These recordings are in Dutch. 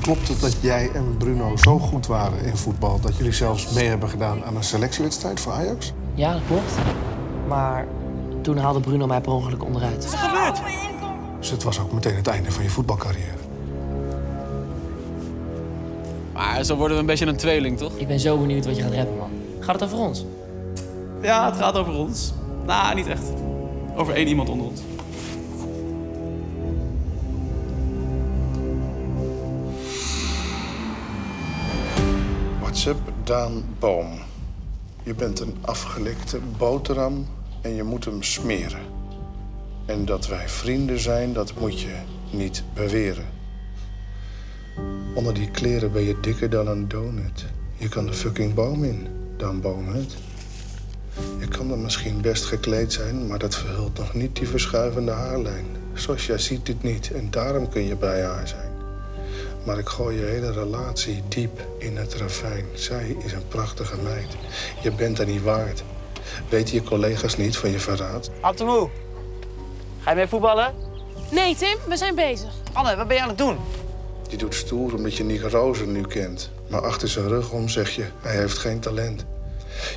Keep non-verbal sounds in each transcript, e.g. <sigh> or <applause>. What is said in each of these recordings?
Klopt het dat jij en Bruno zo goed waren in voetbal... dat jullie zelfs mee hebben gedaan aan een selectiewedstrijd voor Ajax? Ja, dat klopt. Maar toen haalde Bruno mij per ongeluk onderuit. Wat is er gebeurd? Dus het was ook meteen het einde van je voetbalcarrière. Maar zo worden we een beetje een tweeling, toch? Ik ben zo benieuwd wat je gaat rappen, man. Gaat het over ons? Ja, het gaat over ons. Nou, niet echt. Over één iemand onder ons. WhatsApp Daan Boom. Je bent een afgelikte boterham en je moet hem smeren. En dat wij vrienden zijn, dat moet je niet beweren. Onder die kleren ben je dikker dan een donut. Je kan de fucking boom in, Daan Boomhut. Je kan er misschien best gekleed zijn, maar dat verhult nog niet die verschuivende haarlijn. Zoals jij ziet dit niet en daarom kun je bij haar zijn. Maar ik gooi je hele relatie diep in het ravijn. Zij is een prachtige meid. Je bent er niet waard. Weten je collega's niet van je verraad? Abtemoe, ga je mee voetballen? Nee, Tim, we zijn bezig. Anne, wat ben je aan het doen? Je doet stoer omdat je Nick Rozen nu kent. Maar achter zijn rug om zeg je, hij heeft geen talent.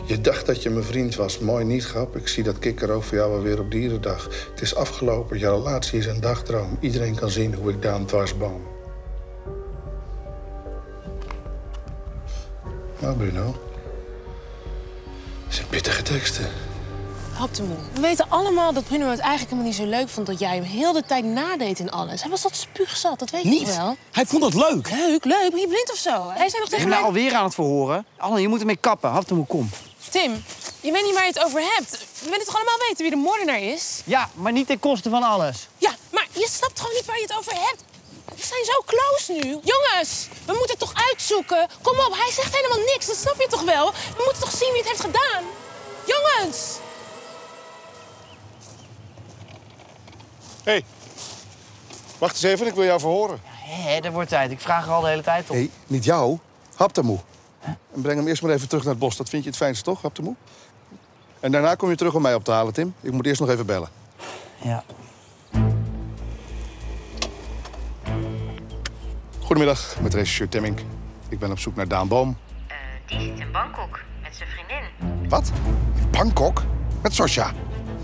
Je dacht dat je mijn vriend was. Mooi niet, grap. Ik zie dat kikker ook voor jou alweer op dierendag. Het is afgelopen. Je relatie is een dagdroom. Iedereen kan zien hoe ik Daan dwarsboom. Nou, Bruno. Dat zijn pittige teksten. Haptemoe. We weten allemaal dat Bruno het eigenlijk helemaal niet zo leuk vond... dat jij hem heel de tijd nadeed in alles. Hij was dat spuugzat, dat weet je wel? Hij vond dat leuk. Leuk, leuk. Ben je blind of zo? Hij zei nog Ik tegen ben mij... nou alweer aan het verhoren. Anne, je moet ermee kappen. Abtemoe, kom. Tim, je weet niet waar je het over hebt. We willen toch allemaal weten wie de moordenaar is? Ja, maar niet ten koste van alles. Ja, maar je snapt gewoon niet waar je het over hebt. We zijn zo close nu. Jongens, we Kom op, hij zegt helemaal niks. Dat snap je toch wel? We moeten toch zien wie het heeft gedaan. Jongens! Hé, hey, wacht eens even. Ik wil jou verhoren. Hé, er wordt tijd. Ik vraag er al de hele tijd om. Hé, niet jou. Haptamoe. En breng hem eerst maar even terug naar het bos. Dat vind je het fijnste, toch, Haptamoe? En daarna kom je terug om mij op te halen, Tim. Ik moet eerst nog even bellen. Ja. Goedemiddag, met regisseur Temmink. Ik ben op zoek naar Daan Boom. Eh, die zit in Bangkok met zijn vriendin. Wat? In Bangkok? Met Sosja.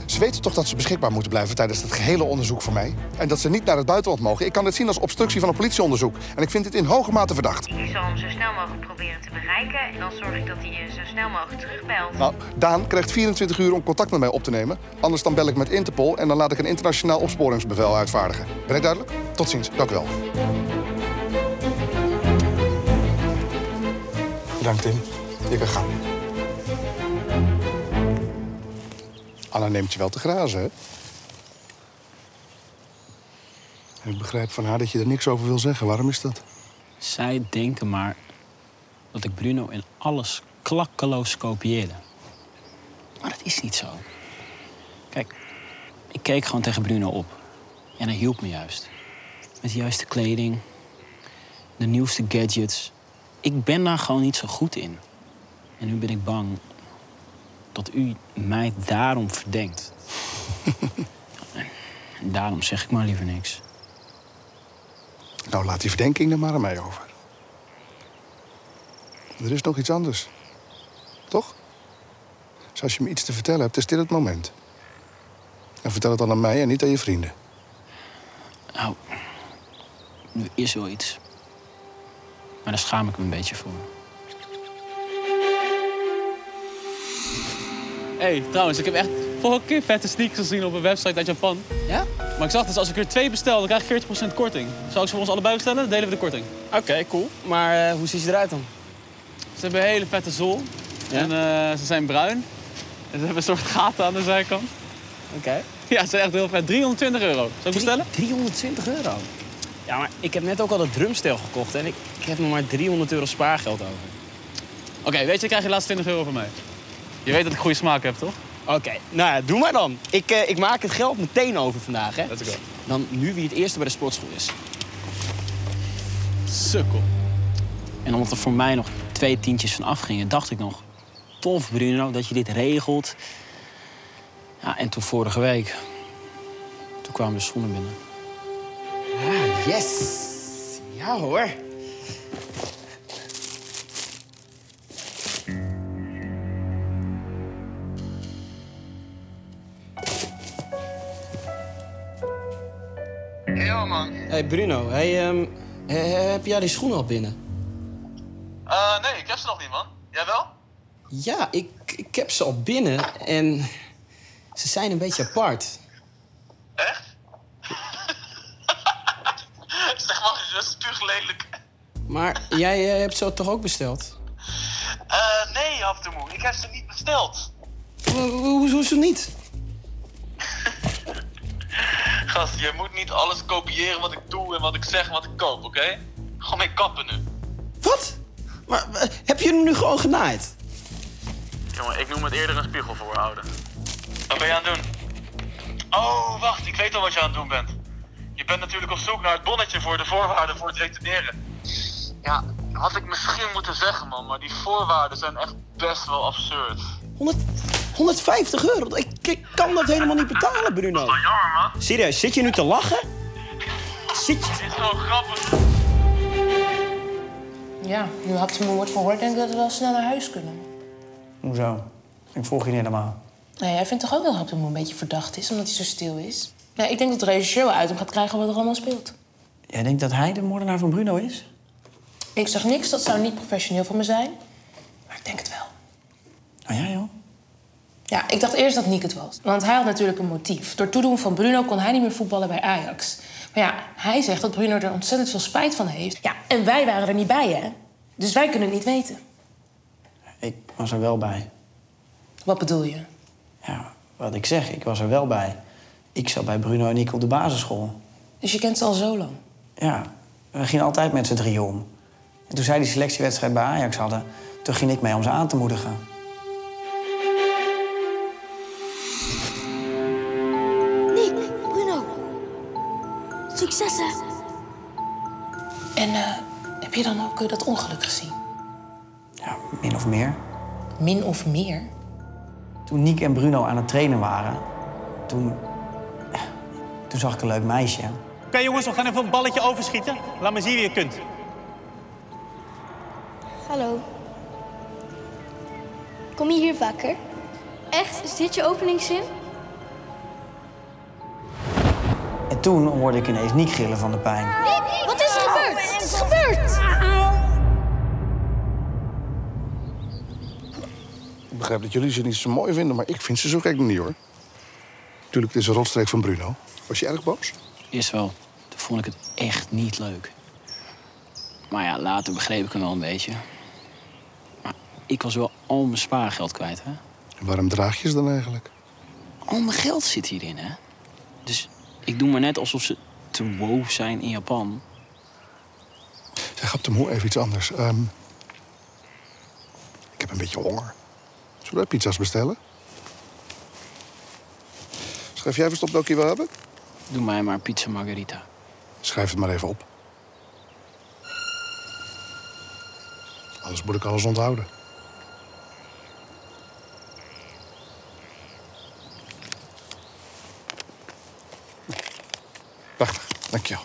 Ze weten toch dat ze beschikbaar moeten blijven tijdens het gehele onderzoek voor mij? En dat ze niet naar het buitenland mogen? Ik kan dit zien als obstructie van een politieonderzoek. En ik vind dit in hoge mate verdacht. Ik zal hem zo snel mogelijk proberen te bereiken. En dan zorg ik dat hij je zo snel mogelijk terugbelt. Nou, Daan krijgt 24 uur om contact met mij op te nemen. Anders dan bel ik met Interpol en dan laat ik een internationaal opsporingsbevel uitvaardigen. Ben ik duidelijk? Tot ziens. Dank u wel. Bedankt, Tim. Je kan gaan. Anna neemt je wel te grazen, hè? Ik begrijp van haar dat je er niks over wil zeggen. Waarom is dat? Zij denken maar dat ik Bruno in alles klakkeloos kopieerde. Maar dat is niet zo. Kijk, ik keek gewoon tegen Bruno op. En hij hielp me juist. Met de juiste kleding, de nieuwste gadgets. Ik ben daar gewoon niet zo goed in. En nu ben ik bang dat u mij daarom verdenkt. <laughs> en daarom zeg ik maar liever niks. Nou, laat die verdenking er maar aan mij over. Er is nog iets anders. Toch? Dus als je me iets te vertellen hebt, is dit het moment. En vertel het dan aan mij en niet aan je vrienden. Nou, er is wel iets. Maar daar schaam ik me een beetje voor. hey, trouwens, ik heb echt vorige keer vette sneakers gezien op een website uit Japan. Ja? Maar ik zag dus, als ik er twee bestel, dan krijg ik 40% korting. Zou ik ze voor ons allebei bestellen? Dan delen we de korting. Oké, cool. Maar eh, hoe ziet ze eruit dan? Ze hebben een hele vette zool. En eh, ze zijn bruin. En ze hebben een soort gaten aan de zijkant. Oké. Ja, ze zijn echt heel vet. 320 euro. Zou ik bestellen? 320 euro? Ja, maar ik heb net ook al dat drumstel gekocht en ik, ik heb nog maar 300 euro spaargeld over. Oké, weet je, krijg je laatste 20 euro van mij. Je weet dat ik goede smaak heb, toch? Oké, nou ja, doe maar dan. Ik, eh, ik maak het geld meteen over vandaag, hè? Let's go. Dan nu wie het eerste bij de sportschool is. Sukkel. En omdat er voor mij nog twee tientjes van afgingen, dacht ik nog... Tof, Bruno, dat je dit regelt. Ja, en toen vorige week... Toen kwamen de schoenen binnen. Ah, yes! Ja hoor. Hey man. Hey Bruno, ehm, heb jij die schoenen al binnen? Eh, nee, ik heb ze nog niet, man. Jij wel? Ja, ik, ik heb ze al binnen en ze zijn een beetje apart. Echt? Lelijk. Maar jij eh, hebt ze toch ook besteld? Eh, nee, Haftemoe, ik heb ze niet besteld. Hoezo is het niet? <laughs> Gast, je moet niet alles kopiëren wat ik doe en wat ik zeg en wat ik koop, oké? Gewoon mee kappen nu. Wat? Maar eh, heb je hem nu gewoon genaaid? Jongen, ik noem het eerder een spiegel voorhouden. Wat ben je aan het doen? Oh, wacht, ik weet al wat je aan het doen bent. Je bent natuurlijk op zoek naar het bonnetje voor de voorwaarden voor het returneren. Ja, had ik misschien moeten zeggen, man, maar die voorwaarden zijn echt best wel absurd. 100, 150 euro? Ik, ik kan dat helemaal niet betalen, Bruno. Jammer, man. Serieus, zit je nu te lachen? Zit je... Dit is zo grappig. Ja, nu had ze me wordt verhoord, denk ik dat we wel snel naar huis kunnen. Hoezo? Ik volg je niet helemaal. Nou, jij vindt toch ook wel dat Haptemoe een beetje verdacht is, omdat hij zo stil is? Ja, ik denk dat de regisseur wel uit hem gaat krijgen wat er allemaal speelt. Jij denkt dat hij de moordenaar van Bruno is? Ik zeg niks, dat zou niet professioneel van me zijn. Maar ik denk het wel. Oh ja, joh. Ja, ik dacht eerst dat Nick het was. Want hij had natuurlijk een motief. Door toedoen van Bruno kon hij niet meer voetballen bij Ajax. Maar ja, hij zegt dat Bruno er ontzettend veel spijt van heeft. Ja, en wij waren er niet bij, hè? Dus wij kunnen het niet weten. Ik was er wel bij. Wat bedoel je? Ja, wat ik zeg, ik was er wel bij. Ik zat bij Bruno en Nick op de basisschool. Dus je kent ze al zo lang? Ja, we gingen altijd met z'n drieën om. En toen zij die selectiewedstrijd bij Ajax hadden... toen ging ik mee om ze aan te moedigen. Nick, Bruno. Succes, hè? En eh, heb je dan ook eh, dat ongeluk gezien? Ja, min of meer. Min of meer? Toen Nick en Bruno aan het trainen waren... toen... toen zag ik een leuk meisje. Oké jongens, we gaan even een balletje overschieten. Laat me zien wie je kunt. Hallo. Kom je hier vaker? Echt? Is dit je openingszin? En toen hoorde ik ineens Nick gillen van de pijn. Wat is er gebeurd? Wat is er gebeurd? Ik begrijp dat jullie ze niet zo mooi vinden, maar ik vind ze zo gek niet, hoor. Tuurlijk, het is een rotstreek van Bruno. Was je erg boos? Eerst wel. Toen vond ik het echt niet leuk. Maar ja, later begreep ik hem wel een beetje. Maar ik was wel al mijn spaargeld kwijt, hè? En waarom draag je ze dan eigenlijk? Al mijn geld zit hierin, hè? Dus ik doe maar net alsof ze te wow zijn in Japan. Zeg, de Moe, even iets anders. Ehm, ik heb een beetje honger. Zullen we pizza's bestellen? Schrijf jij verstopt welke je wil hebben? Doe mij maar pizza margarita. Schrijf het maar even op. Anders moet ik alles onthouden. Prachtig, dankjewel.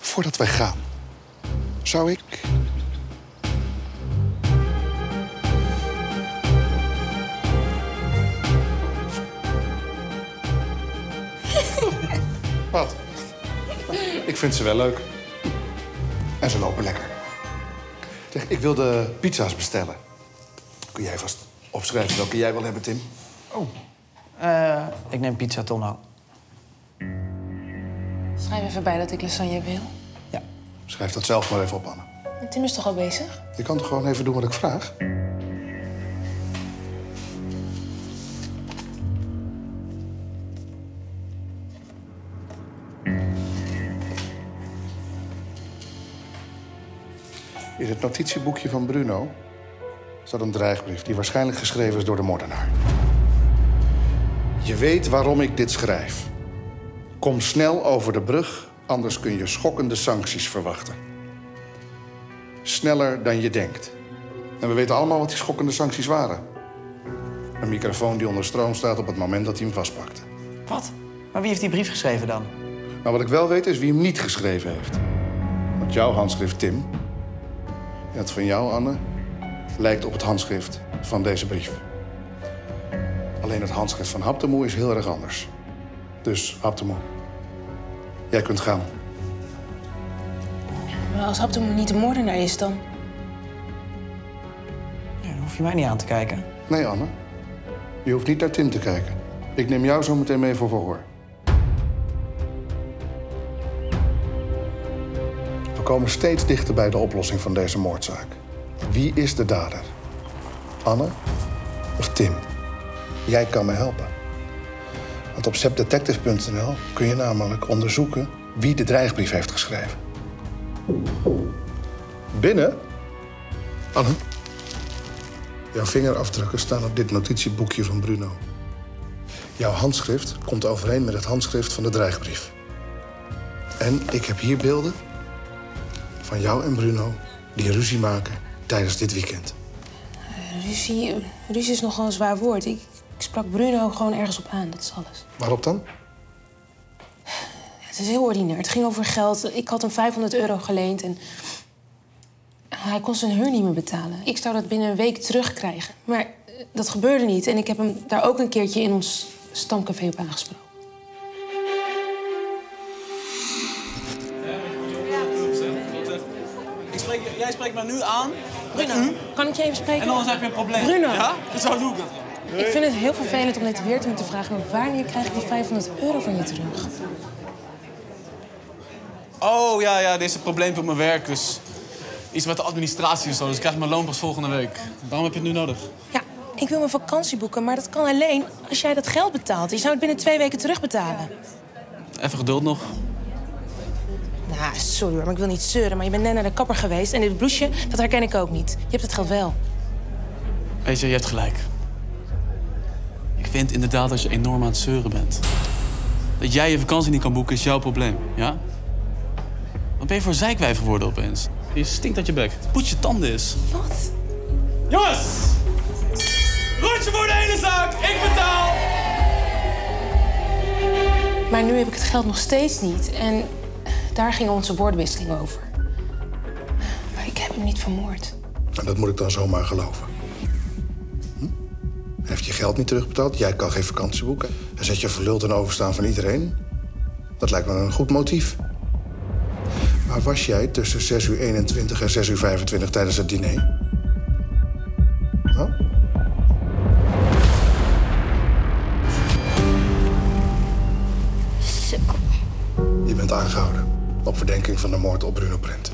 Voordat wij gaan, zou ik <laughs> Wat? Ik vind ze wel leuk. En ze lopen lekker. Zeg, ik wil de pizza's bestellen. Kun jij vast opschrijven welke jij wil hebben, Tim? Oh. Eh, ik neem pizza tonno. Schrijf even bij dat ik lasagne wil. Schrijf dat zelf maar even op, Anne. Tim is toch al bezig? Je kan toch gewoon even doen wat ik vraag? In het notitieboekje van Bruno staat een dreigbrief die waarschijnlijk geschreven is door de moordenaar. Je weet waarom ik dit schrijf. Kom snel over de brug, anders kun je schokkende sancties verwachten. Sneller dan je denkt. En we weten allemaal wat die schokkende sancties waren. Een microfoon die onder stroom staat op het moment dat hij hem vastpakte. Wat? Maar wie heeft die brief geschreven dan? Nou, wat ik wel weet is wie hem niet geschreven heeft. Want jouw handschrift, Tim, het van jou, Anne, lijkt op het handschrift van deze brief. Alleen het handschrift van Haptemoe is heel erg anders. Dus, Haptemoe, jij kunt gaan. Maar als Haptemoe niet de moordenaar is, dan... Ja, dan hoef je mij niet aan te kijken. Nee, Anne. Je hoeft niet naar Tim te kijken. Ik neem jou zo meteen mee voor verhoor. We komen steeds dichter bij de oplossing van deze moordzaak. Wie is de dader? Anne of Tim? Jij kan me helpen. Want op sepdetective.nl kun je namelijk onderzoeken wie de dreigbrief heeft geschreven. Binnen? Anne? Jouw vingerafdrukken staan op dit notitieboekje van Bruno. Jouw handschrift komt overeen met het handschrift van de dreigbrief. En ik heb hier beelden van jou en Bruno die ruzie maken tijdens dit weekend. Ruzie, ruzie is nogal een zwaar woord. Ik, ik sprak Bruno gewoon ergens op aan, dat is alles. Waarop dan? Het is heel ordinair. Het ging over geld. Ik had hem 500 euro geleend en hij kon zijn huur niet meer betalen. Ik zou dat binnen een week terugkrijgen. Maar eh, dat gebeurde niet en ik heb hem daar ook een keertje in ons stamcafé op aangesproken. Jij spreekt mij nu aan. Bruno, kan ik je even spreken? En anders heb je een probleem. Bruno. Ja? Zo doe ik dat. Ik vind het heel vervelend om dit weer te moeten vragen, maar wanneer krijg ik die 500 euro van je terug? Oh ja, ja, dit is een probleem op mijn werk. Dus iets met de administratie en zo. Dus ik krijg mijn loon pas volgende week. Waarom heb je het nu nodig? Ja, ik wil mijn vakantie boeken, maar dat kan alleen als jij dat geld betaalt. Je zou het binnen twee weken terugbetalen. Even geduld nog. Nou, sorry hoor, maar ik wil niet zeuren, maar je bent net naar de kapper geweest en dit blouseje, dat herken ik ook niet. Je hebt het geld wel. Weet je, je hebt gelijk. Ik vind inderdaad dat je enorm aan het zeuren bent. Dat jij je vakantie niet kan boeken is jouw probleem, ja? Wat ben je voor zeikwijf geworden opeens? Je stinkt uit je bek. Poets je tanden eens. Wat? Jongens! Rondje voor de hele zaak! Ik betaal! Maar nu heb ik het geld nog steeds niet en daar ging onze woordenwisseling over. Maar ik heb hem niet vermoord. En dat moet ik dan zomaar geloven. Hm? Hij heeft je geld niet terugbetaald, jij kan geen vakantie boeken. En zet je verluld en overstaan van iedereen. Dat lijkt me een goed motief. Waar was jij tussen 6 uur 21 en 6 uur 25 tijdens het diner? Huh? Sukkel. Je bent aangehouden op verdenking van de moord op Bruno Prent.